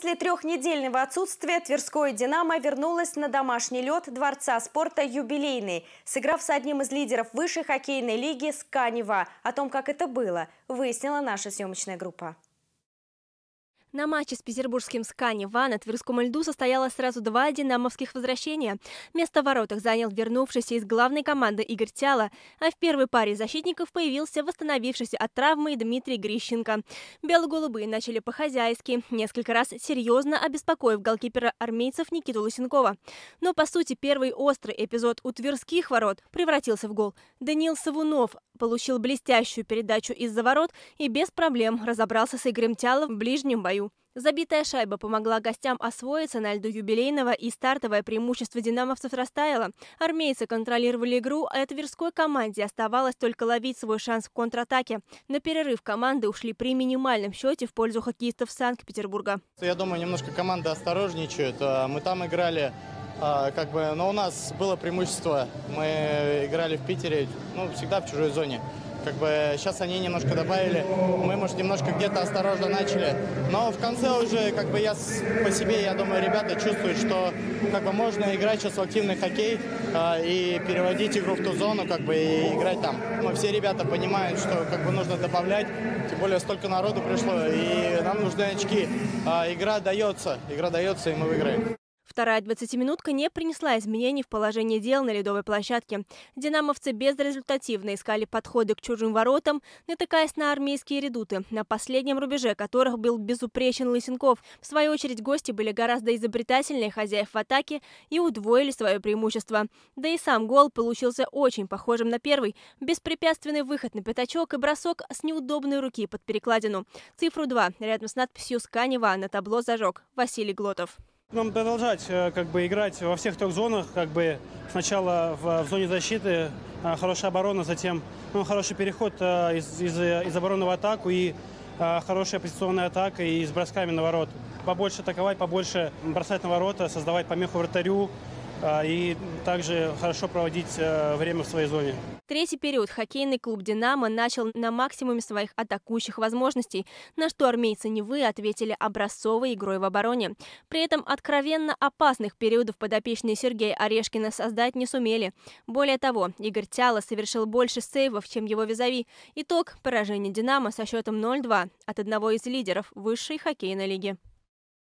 После трехнедельного отсутствия Тверское «Динамо» вернулось на домашний лед Дворца спорта «Юбилейный», сыграв с одним из лидеров высшей хоккейной лиги «Сканева». О том, как это было, выяснила наша съемочная группа. На матче с петербургским Скани Ва на Тверском льду состоялось сразу два динамовских возвращения. Место в воротах занял вернувшийся из главной команды Игорь Тяла, а в первой паре защитников появился восстановившийся от травмы Дмитрий Грищенко. Бело-голубые начали по-хозяйски, несколько раз серьезно обеспокоив голкипера армейцев Никиту Лысенкова. Но, по сути, первый острый эпизод у тверских ворот превратился в гол. Даниил Савунов получил блестящую передачу из-за ворот и без проблем разобрался с Игорем Тяла в ближнем бою. Забитая шайба помогла гостям освоиться на льду юбилейного, и стартовое преимущество динамовцев растаяло. Армейцы контролировали игру, а Тверской команде оставалось только ловить свой шанс в контратаке. На перерыв команды ушли при минимальном счете в пользу хоккеистов Санкт-Петербурга. Я думаю, немножко команды осторожничают. А, мы там играли а, как бы, но у нас было преимущество. Мы играли в Питере, ну, всегда в чужой зоне как бы сейчас они немножко добавили, мы, может, немножко где-то осторожно начали, но в конце уже, как бы я по себе, я думаю, ребята чувствуют, что как бы можно играть сейчас в активный хоккей э, и переводить игру в ту зону, как бы и играть там. Мы все ребята понимают, что как бы нужно добавлять, тем более столько народу пришло, и нам нужны очки. Э, игра дается, игра дается, и мы выиграем. Вторая 20-минутка не принесла изменений в положении дел на ледовой площадке. Динамовцы безрезультативно искали подходы к чужим воротам, натыкаясь на армейские редуты, на последнем рубеже которых был безупречен Лысенков. В свою очередь гости были гораздо изобретательнее хозяев в атаке и удвоили свое преимущество. Да и сам гол получился очень похожим на первый. Беспрепятственный выход на пятачок и бросок с неудобной руки под перекладину. Цифру 2 рядом с надписью «Сканева» на табло зажег Василий Глотов. Нам продолжать э, как бы играть во всех трех зонах, как бы сначала в, в зоне защиты, э, хорошая оборона, затем ну, хороший переход э, из, из, из обороны в атаку и хорошая позиционная атака и с бросками на ворот. Побольше атаковать, побольше бросать на ворота, создавать помеху вратарю, и также хорошо проводить э, время в своей зоне. Третий период хоккейный клуб «Динамо» начал на максимуме своих атакующих возможностей, на что армейцы Невы ответили образцовой игрой в обороне. При этом откровенно опасных периодов подопечные Сергея Орешкина создать не сумели. Более того, Игорь Тяла совершил больше сейвов, чем его визави. Итог – поражение «Динамо» со счетом 0-2 от одного из лидеров высшей хоккейной лиги.